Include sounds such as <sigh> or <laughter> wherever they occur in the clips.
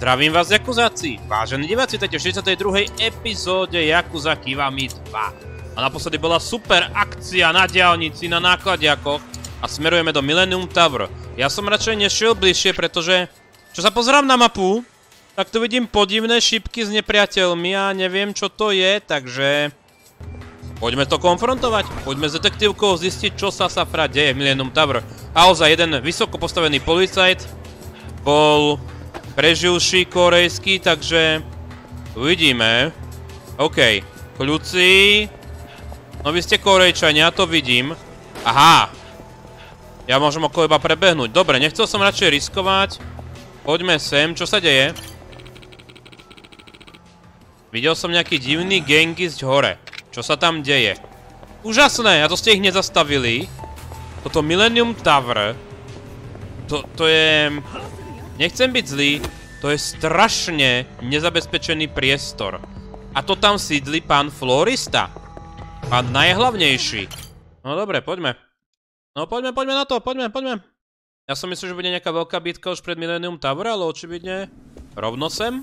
Zdravím vás, Jakuzáci! Vážení diváci, v 62. epizóde Jakuza Kiwami 2. A naposledy bola super akcia na diálnici, na nákladiakoch a smerujeme do Millennium Tower. Ja som radšej nešiel bližšie, pretože čo sa pozerám na mapu, tak tu vidím podivné šipky s nepriateľmi a neviem čo to je, takže... Poďme to konfrontovať, poďme s detektívkou zistiť, čo sa safra deje v Millennium Tower. A ozaj jeden vysoko postavený policajt bol preživší korejský, takže uvidíme. OK, kľúci. No vy ste korejčania, to vidím. Aha. Ja môžem okolo iba prebehnúť. Dobre, nechcel som radšej riskovať. Poďme sem, čo sa deje? Videl som nejaký divný Genghis hore. Čo sa tam deje? Úžasné, a to ste ich nezastavili. Toto Millennium Tower. To, to je... Nechcem byť zlý, to je strašne nezabezpečený priestor. A to tam sídli pán Florista. Pán najhlavnejší. No dobre, poďme. No poďme, poďme na to, poďme, poďme. Ja som myslel, že bude nejaká veľká bitka už pred Millennium Tower, ale očividne rovno sem.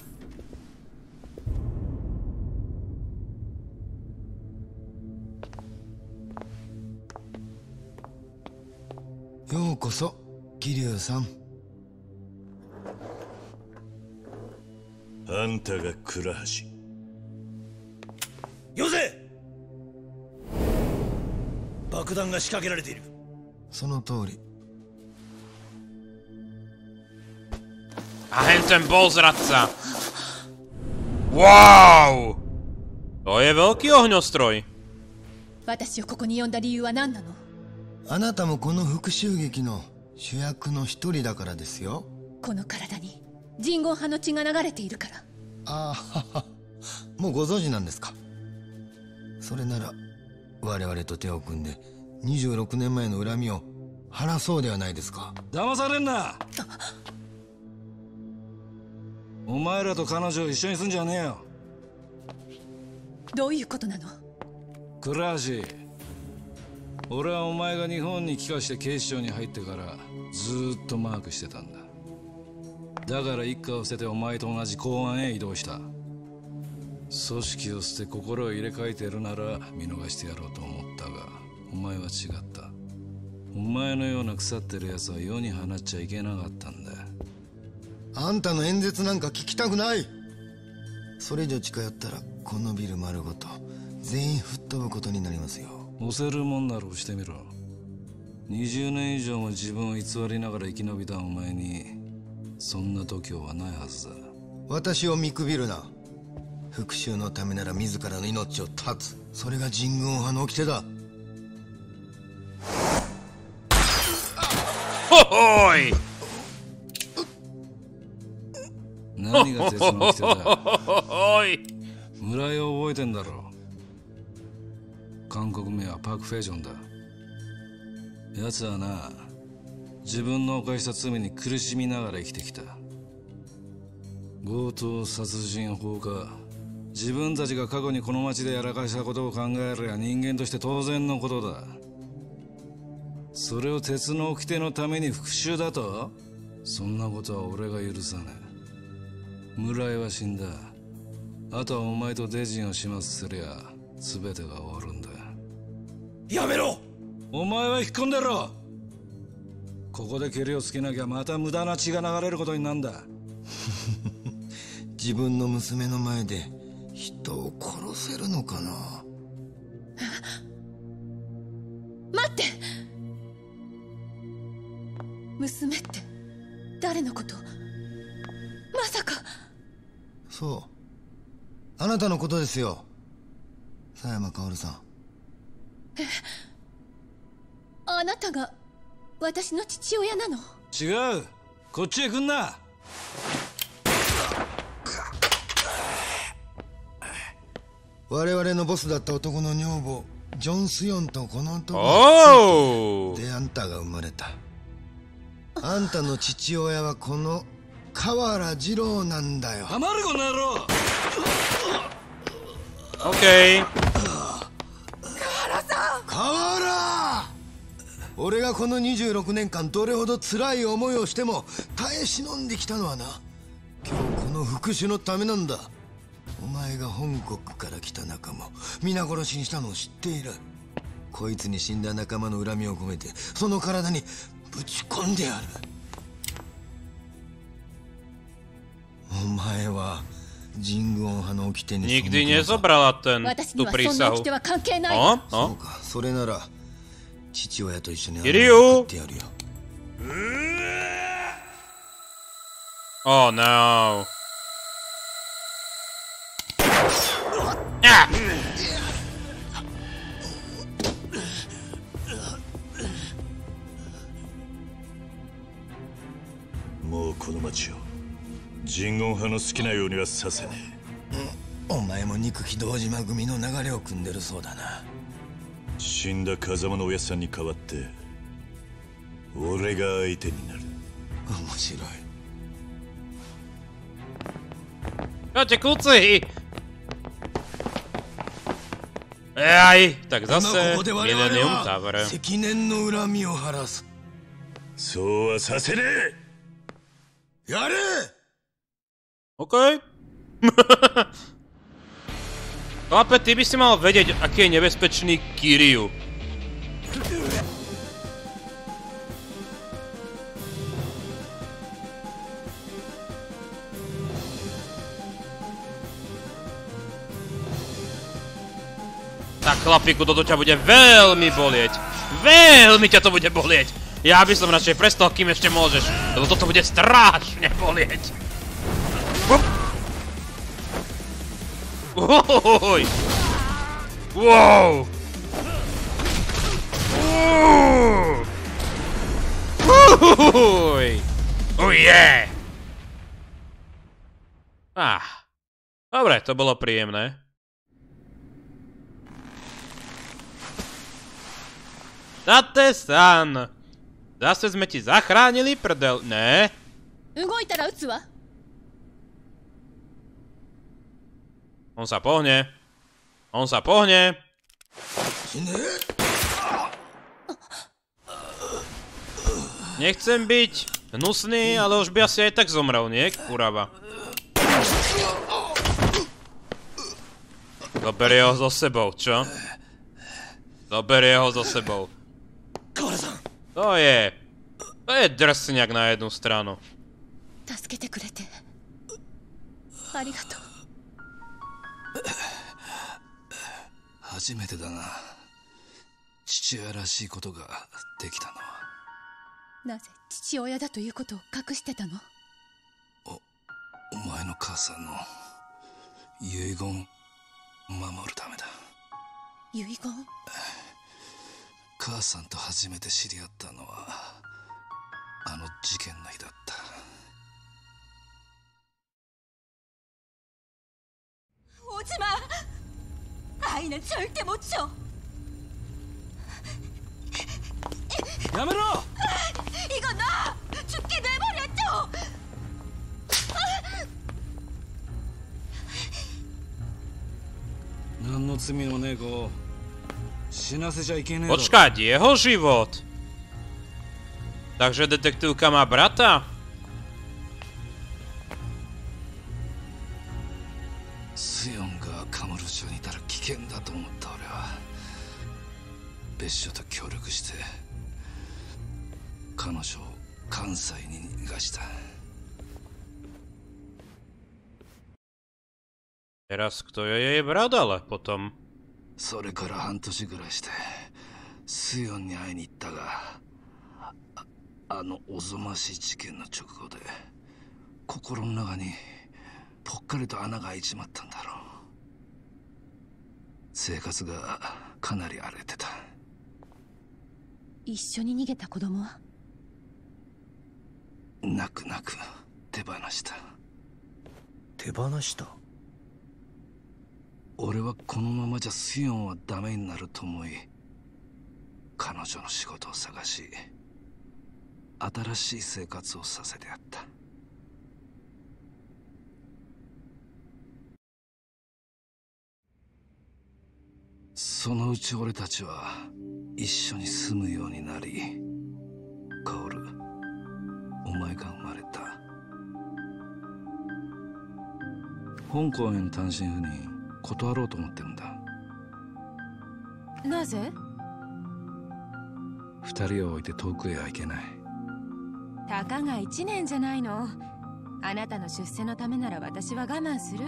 Yokoso, Kiryu-san. あんたが倉橋よせ爆弾が仕掛けられているその通り A hen ten bol zradca. Wow! To je ohňostroj. 私をここに呼んだ理由は何なの？あなたもこの復讐劇の主役の一人だからですよこの体に人言派の血が流れているから。ああははもうご存知なんですか？それなら我々と手を組んで26年前の恨みを晴らそうではないですか。騙されんな！お前らと彼女を一緒にすんじゃねえよ。どういうことなの？倉橋。俺はお前が日本に帰化して警視庁に入ってからずーっとマークしてたんだだから一家を捨ててお前と同じ公安へ移動した。組織を捨て心を入れ替えてるなら見逃してやろうと思ったがお前は違った。お前のような腐ってる奴は世に放っちゃいけなかったんだ。あんたの演説なんか聞きたくない。それ以上近寄ったらこのビル丸ごと全員吹っ飛ぶことになりますよ。押せるもんなら押してみろ。20年以上も自分を偽りながら生き延びたお前にそんな度胸はないはずだ。私を見くびるな。復讐のためなら自らの命を絶つ。それが神軍派の掟だ。ほほーい。何が鉄の掟だほほーい。村井を覚えてんだろ韓国名はパク・フェジョンだ。奴はな自分の犯した罪に苦しみながら生きてきた。強盗殺人放火。自分たちが過去にこの町でやらかしたことを考えりゃ人間として当然のことだ。それを鉄の掟のために復讐だと？そんなことは俺が許さねえ村井は死んだ。あとはお前とデジンを始末すりゃ全てが終わるんだ。やめろ！お前は引っ込んでろここでケリをつけなきゃまた無駄な血が流れることになんだ。<laughs> 自分の娘の前で人を殺せるのかな？待って！娘って誰のこと？まさか！そう。あなたのことですよ。佐山薫さん。あなたが私の父親なの。違う。こっちへ来んな。我々のボスだった男の女房ジョン・スヨンとこの男であんたが生まれた。あんたの父親はこの河原二郎なんだよ。黙るこの野郎オッケー河原俺がこの26年間どれほど辛い思いをしても耐え忍んできたのはな。今日この復讐のためなんだ。お前が本国から来た仲間を皆殺しにしたのを知っている。こいつに死んだ仲間の恨みを込めてその体にぶち込んでやる。お前は神宮派の掟に Nikdy 背くのか。nezobrala ten, 私に tú はそんな prísahu. 掟は関係ない。おそうおか。それなら父親と一緒にいるよ。送ってやるよ。Oh no. Ah! もうこの町を人言派の好きなようにはさせねお前も憎き堂島組の流れを組んでるそうだな。え死んだ風間の親さんに代わって俺が相手になる。面白い。Chodźcie, kucy! Ej, tak 今こ zase こで我々 Millennium は Tower. 積年の恨みを晴らす。そうはさせねえ。やれ！Okej. <laughs> Chlape, ty by si mal vedieť, aký je nebezpečný Kiryu. Tak chlapiku, toto ťa bude veľmi bolieť. Veľmi ťa to bude bolieť. Ja by som radšej prestal, kým ešte môžeš, lebo toto bude strašne bolieť. Oj! Wow! Uj! Uje! Ah. Dobre, to bolo príjemné. Tate-san! Zase sme ti zachránili prdel... Ne? 動いたら On sa pohne. On sa pohne. 死ね Nechcem byť hnusný, ale už by asi aj tak zomrel, nie? Kurava. Zoberie ho so sebou, čo? Zoberie ho so sebou. To je... To je drsňak na jednu stranu. 助けてくれてありがとう 初めてだな。父親らしいことができたのは。なぜ父親だということを隠してたの？おお前の母さんの遺言守るためだ。遺言？母さんと初めて知り合ったのはあの事件の日だった。落ちま 아이는 절대 못 쳐. 야메로! 이거 나! 죽게 내버렸죠! Poczekaj, jego żywot! Także detektywka ma brata? 別所と協力して彼女を関西に逃がした。Kto je jej brat, ale potom... それから半年ぐらいしてスヨンに会いに行ったがああのおぞましい事件の直後で心の中にぽっかりと穴が開いちまったんだろう。生活がかなり荒れてた一緒に逃げた子供は？泣く泣く手放した。手放した？俺はこのままじゃスヨンはダメになると思い彼女の仕事を探し新しい生活をさせてやったそのうち俺たちは一緒に住むようになりカオルお前が生まれた。香港への単身赴任断ろうと思ってるんだ。なぜ？二人を置いて遠くへは行けない。たかが1年じゃないの。あなたの出世のためなら私は我慢する。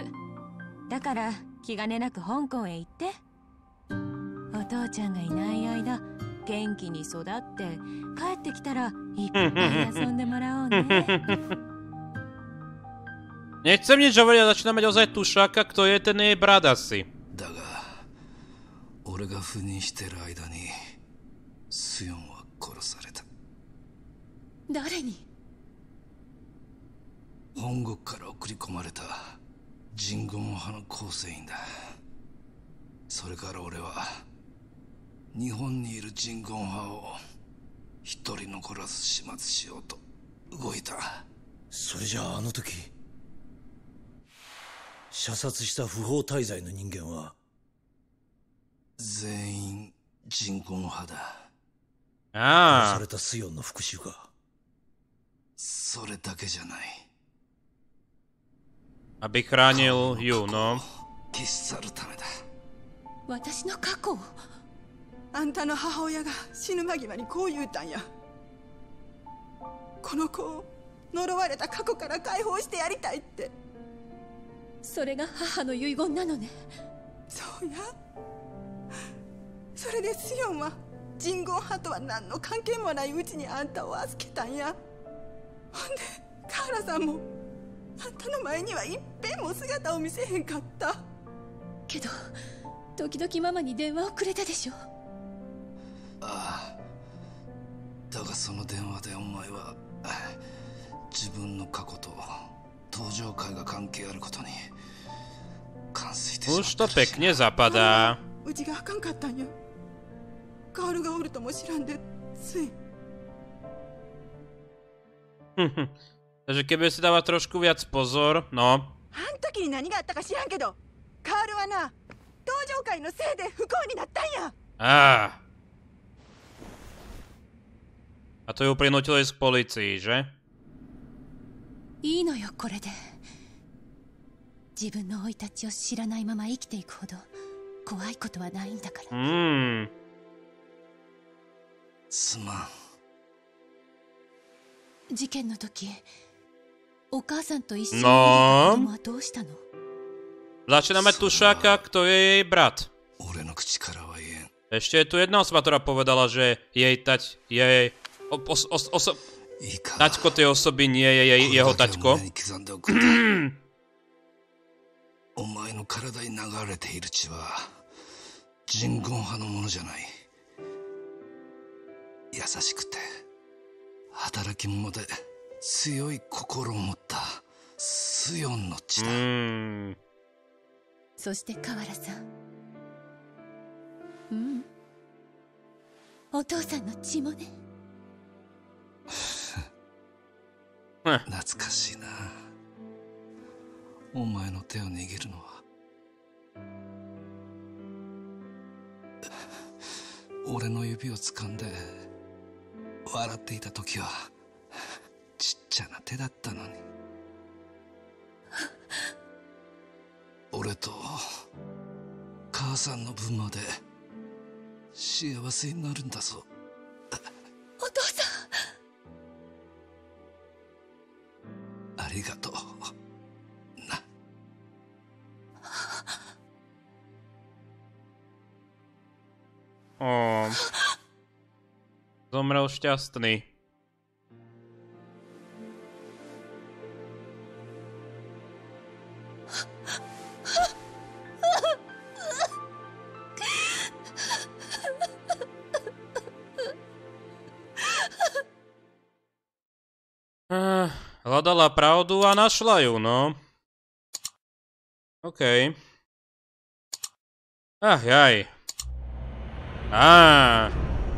だから気兼ねなく香港へ行って。お父ちゃんがいない間元気に育って帰ってきたらいっぱい遊んでもらおうね。Nechcem nič hovoriť a začíname ozaj tušáka, kto je ten jej brat asi. だが俺が赴任してる間にスヨンは殺された。誰に？本国から送り込まれた人言派の構成員だ。それから俺は日本にいる人言派を一人残らず始末しようと動いた。それじゃああの時射殺した不法滞在の人間は？全員人言派だ。殺されたスヨンの復讐か。それだけじゃない。aby chránil ju, no. 消し去るためだ。私の過去をあんたの母親が死ぬ間際にこう言うたんや。この子を呪われた過去から解放してやりたいって。それが母の遺言なのね。そうや。それでスヨンは人言派とは何の関係もないうちにあんたを預けたんや。ほんでカーラさんもあんたの前には一遍も姿を見せへんかった。けど時々ママに電話をくれたでしょああ。だがその電話でお前はあ自分の過去と登場会が関係あることに感づいてしま Už っ to た.うちがあかんかったんや。カールがおるとも知らんでつい。Takže keby si dávať trošku viac pozor, no. あん時に何があったか知らんけどカールはな登場会のせいで不幸になったんや。Á. A to ju prinútilo ísť k policii, že? いいのよこれで自分の生い立ちを知らないまま生きていくほど怖いことはないんだから Hmm. すまん事件の時お母さんと一緒にの逃げた子供はどうしたの Začíname tušáka, kto je jej brat. 俺の口からは言えん Ešte je tu jedna osoba, ktorá povedala, že jej tať, jej... Os, os, oso, いいか。taťko tej osoby nie je jej, jeho taťko. 胸に刻んでおくんだお前の体に流れている血は人言派のものじゃない。優しくて働き者で強い心を持ったスヨンの血だ、Hmm. そして河原さん。うん。お父さんの血もね懐かしいな。お前の手を握るのは。俺の指を掴んで笑っていた時はちっちゃな手だったのに。俺と母さんの分まで幸せになるんだぞ。ありがとう。な。うん。ゾムラをしてやすとね。Hľadala pravdu a našla ju, no. OK. Ach, jaj. Á,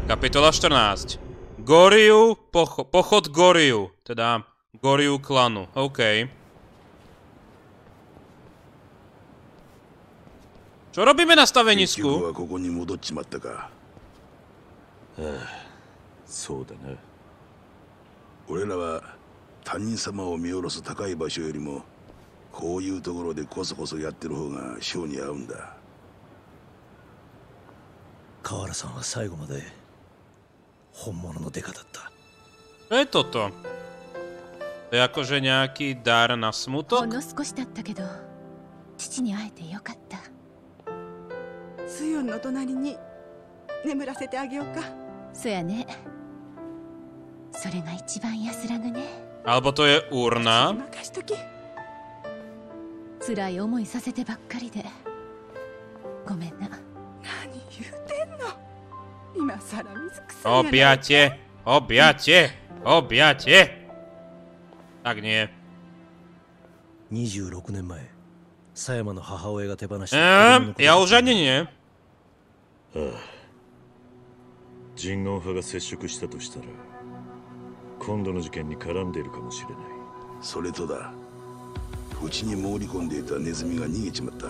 kapitola 14. Goriu, pocho- pochod Goriu, teda Goriu klanu, OK. Čo robíme na 結局 stavenisku? はここに戻っちまったかそうだな俺らは 他人様を見下ろす高い場所よりもこういうところでこそこそやってる方が性に合うんだ。河原さんは最後まで本物のデカだった。Čo je toto? To je akože nejaký dar na ほ smutok? んの少しだったけど父に会えてよかった。スヨンの隣に眠らせてあげようか。そやね。それが一番安らぐね Alebo to je urna? 辛い思いさせてばっかりでごめんな何言うてんの今さら水臭いやない Objacie! Objacie! Objacie! Tak nie. 26年前狭山の母親が手放した Eee, ja ani nie. 人言派が接触したとしたら今度の事件に絡んでいるかもしれない。それとだ。うちに潜り込んでいたネズミが逃げちまった。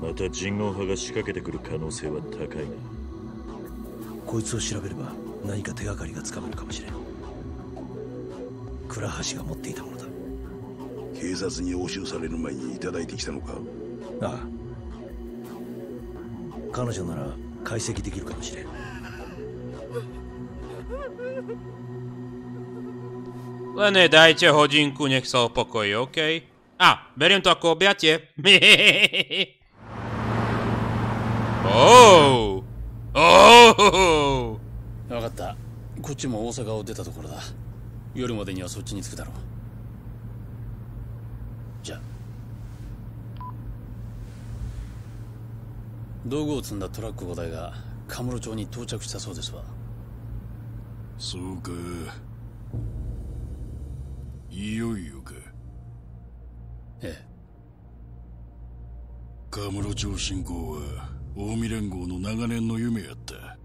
また人言派が仕掛けてくる可能性は高いな。こいつを調べれば何か手がかりがつかめるかもしれん。倉橋が持っていたものだ。警察に押収される前にいただいてきたのか？ああ。彼女なら解析できるかもしれん <laughs> Len jej dajte hodinku, nech sa upokojí, OK? A, beriem to ako objatie. <laughs> oh! Oh! 分かったこっちも大阪を出たところだ夜までにはそっちに着くだろうじゃあ道具を積んだトラック5台がカムロ町に到着したそうですわそうか。いよいよか。ええ。カムロ町侵攻は近江連合の長年の夢やった。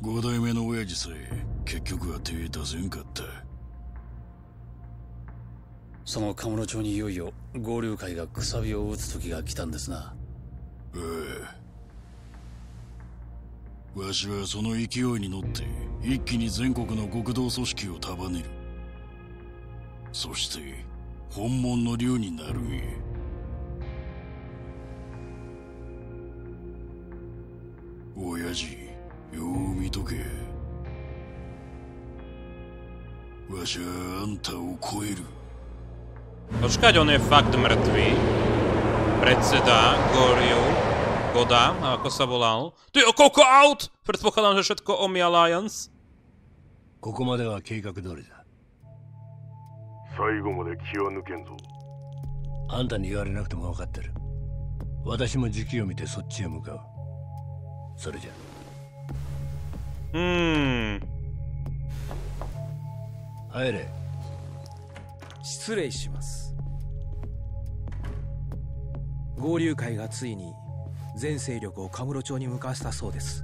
五代目の親父さえ結局は手出せんかった。そのカムロ町にいよいよ合流会がくさびを打つ時が来たんですな。ああわしはその勢いに乗って一気に全国の極道組織を束ねるそして本物の竜になるんや親父よう見とけわしはあんたを超える Počkať, on je fakt mŕtvý. Predseda Goriu. Goda, ako sa volal? Ty, o koľko aut? Predpokladám, že všetko Omi Alliance. ここまでは計画通りだ最後まで気は抜けんぞあんたに言われなくても分かってる私も時期を見てそっちへ向かうそれじゃ Hmm. 入れ失礼します合流会がついに全勢力をカムロ町に向かわせたそうです。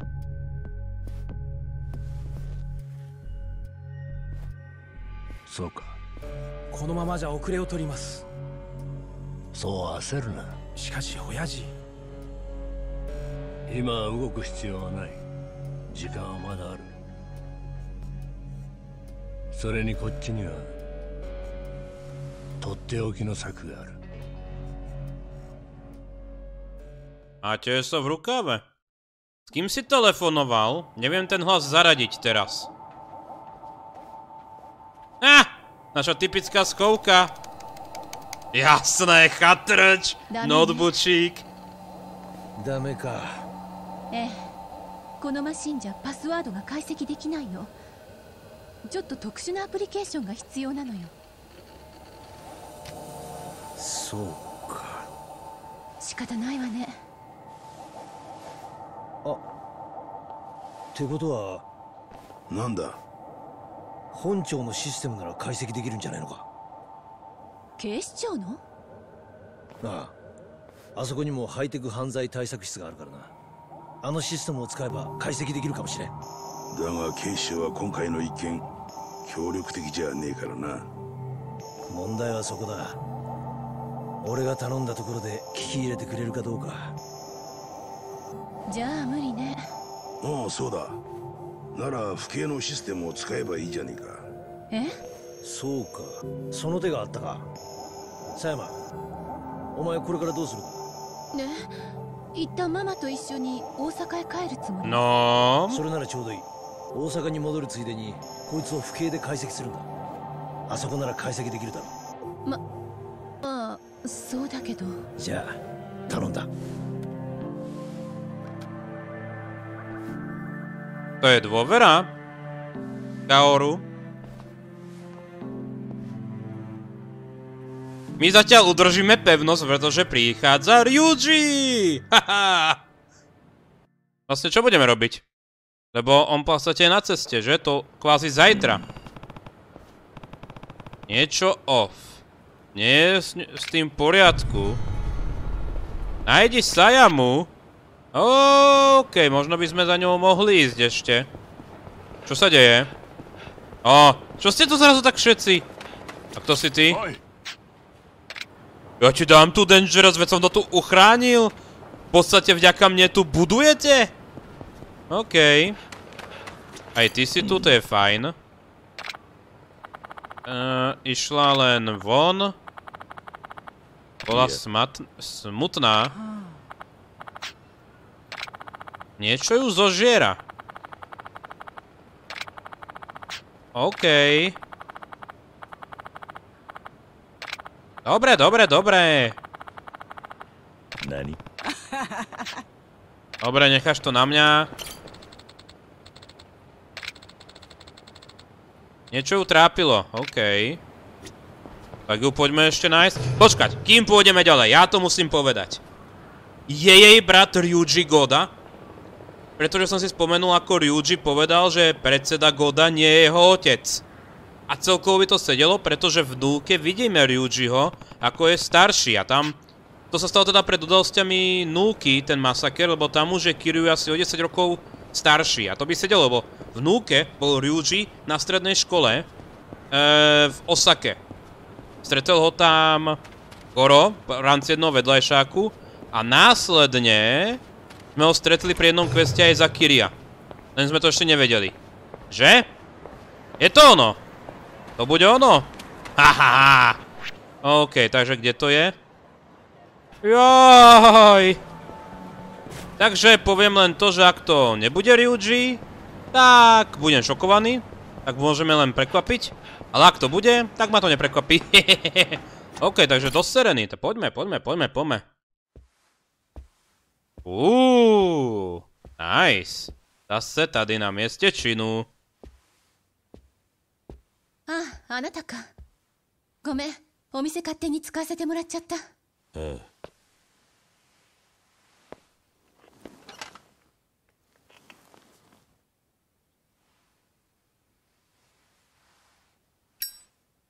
そうか。このままじゃ遅れを取ります。そう焦るな。しかし親父。今は動く必要はない。時間はまだある。それにこっちにはとっておきの策がある Máte to v rukave? S kým si telefonoval? Neviem ten hlas zaradiť teraz. Ah! Naša typická skovka. Jasné, chatrč, メかええこのマシンじゃパスワードが解析できないのちょっと特殊なアプリケーションが必要なのよそうか仕方ないわねってことはなんだ？本庁のシステムなら解析できるんじゃないのか？警視庁の？ああ。あそこにもハイテク犯罪対策室があるからな。あのシステムを使えば解析できるかもしれん。だが警視庁は今回の一件協力的じゃねえからな。問題はそこだ。俺が頼んだところで聞き入れてくれるかどうか。じゃあ無理ねああそうだ。なら不敬のシステムを使えばいいじゃねえか。え？そうか。その手があったか。佐山お前これからどうするね？一旦ママと一緒に大阪へ帰るつもりのそれならちょうどいい。大阪に戻るついでにこいつを府警で解析するんだ。あそこなら解析できるだろままあそうだけど。じゃあ頼んだ To je dôvera? Kaoru? My zatiaľ udržíme pevnosť, pretože prichádza Ryuji! <laughs> Haha! Vlastne čo budeme robiť? Lebo on v podstate je na ceste, že? To kvázi zajtra. Niečo off. Nie je s, tým v poriadku. Najdi Sayamu. OK, možno by sme za ňou mohli ísť ešte. Čo sa deje? Ó, čo ste tu zrazu tak všetci? A kto si ty? Ja ti dám tu Dangerous, veď som to tu uchránil. V podstate vďaka mne tu budujete? OK. Aj ty si tu, to je fajn. Uh, išla len von. Bola smat smutná. Niečo ju zožiera. OK. Dobre, dobre, dobre. Nani? Dobre, necháš to na mňa. Niečo ju trápilo, OK. Tak ju poďme ešte nájsť. Počkať, kým pôjdeme ďalej, ja to musím povedať. Je jej brat Ryuji Goda? Pretože som si spomenul, ako Ryuji povedal, že predseda Goda nie je jeho otec. A celkovo by to sedelo, pretože v dúke vidíme Ryujiho, ako je starší a tam... To sa stalo teda pred udalosťami Núky, ten masaker, lebo tam už je Kiryu asi o 10 rokov starší. A to by sedelo, lebo v Núke bol Ryuji na strednej škole e, v Osake. Stretol ho tam Goro v rámci jednoho vedľajšáku a následne sme ho stretli pri jednom queste aj za Kiria. Len sme to ešte nevedeli. Že? Je to ono? To bude ono? Hahaha. OK, takže kde to je? Joj. Takže poviem len to, že ak to nebude Ryuji, tak budem šokovaný. Tak môžeme len prekvapiť. Ale ak to bude, tak ma to neprekvapí. <laughs> OK, takže do. Poďme, poďme, poďme, poďme. Uuu, nice. Zase tady na mieste činu. ああなたかごめんお店勝手に使わせてもらっちゃったああ。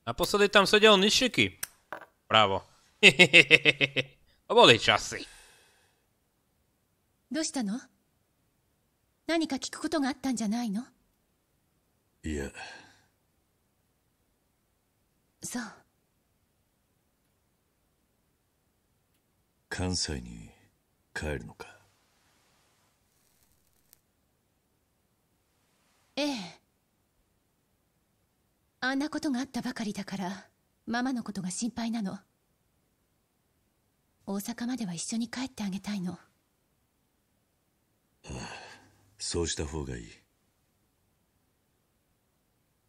Naposledy tam sedel Nishiki. Bravo. to <laughs> boli časy. どうしたの？何か聞くことがあったんじゃないの？いやそう。関西に帰るのか？ええ。あんなことがあったばかりだからママのことが心配なの。大阪までは一緒に帰ってあげたいのそうした方がいい。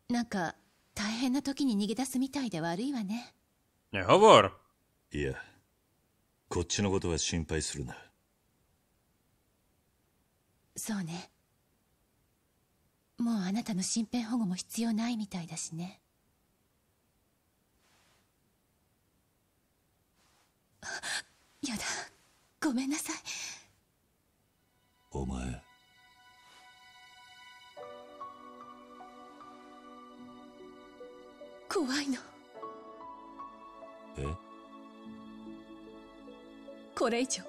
なんか大変な時に逃げ出すみたいで悪いわね。Nehovor. い。やこっちのことは心配するな。そうね。もうあなたの身辺保護も必要ないみたいだしね。あやだ。ごめんなさい。お前怖いの。え？これ以上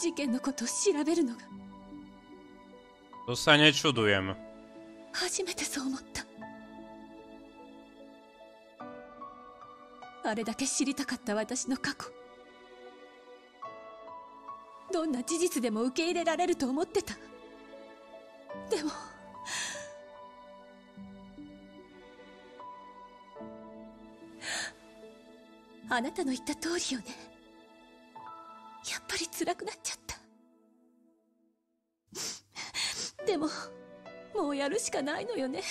事件のことを調べるのが。To sa nečudujem. 初めてそう思った。あれだけ知りたかった私の過去。どんな事実でも受け入れられると思ってた。でもあなたの言った通りよね。やっぱり辛くなっちゃった。でももうやるしかないのよね。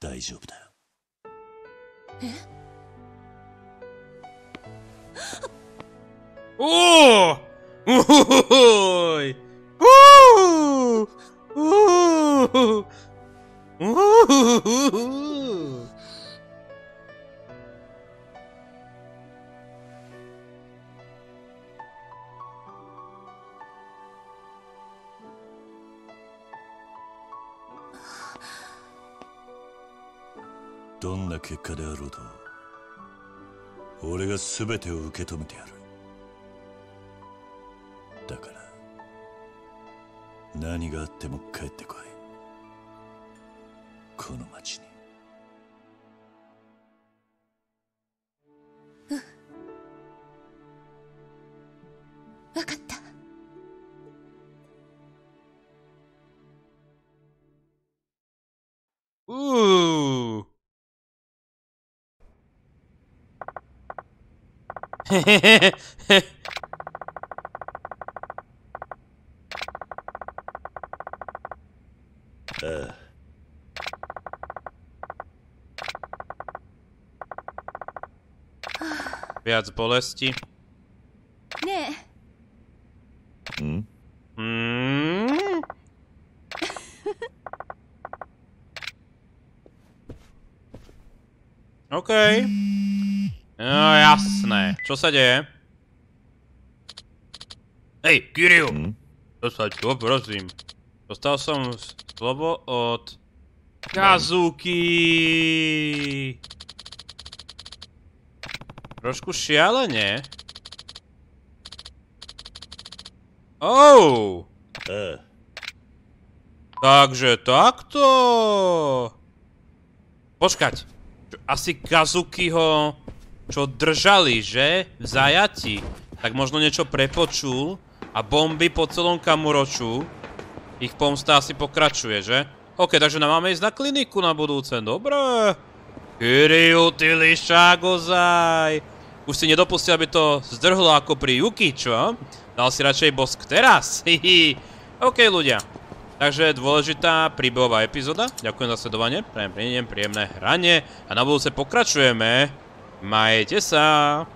大丈夫だよ。え？おおおいおーおーおー。どんな結果であろうと俺が全てを受け止めてやる。わかった。うーへへへへああ Viac bolesti? Čo sa deje? Hej, Kiryu! Dostaď to, prosím. Dostal som slovo od... Kazuki! Trošku šialene. Oh! A, Takže takto. Počkať. Asi Kazukiho, čo držali, že? V zajati. Tak možno niečo prepočul a bomby po celom Kamuroču. Ich pomsta asi pokračuje, že? OK, takže nám máme ísť na kliniku na budúce. Dobre. Kiryu, ty lišák. Už si nedopustil, aby to zdrhlo ako pri Yuki, čo? Dal si radšej bosk teraz. <laughs> Hihi. OK, ľudia. Takže dôležitá príbehová epizóda. Ďakujem za sledovanie. Prajem príjemné, príjemné hranie. A na budúce pokračujeme. Majte sa.